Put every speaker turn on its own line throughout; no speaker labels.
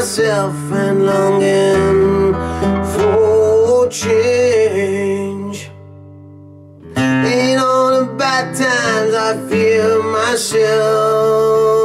myself and longing for change. In all the bad times, I feel myself.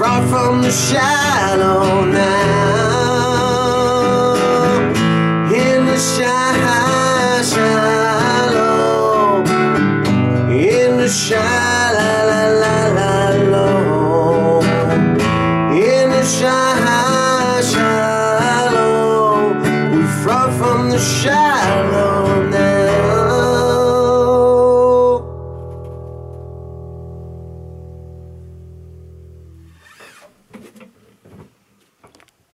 far from the shallow now. In the shallow, in the shadow, in the shallow, we're far from the shallow now.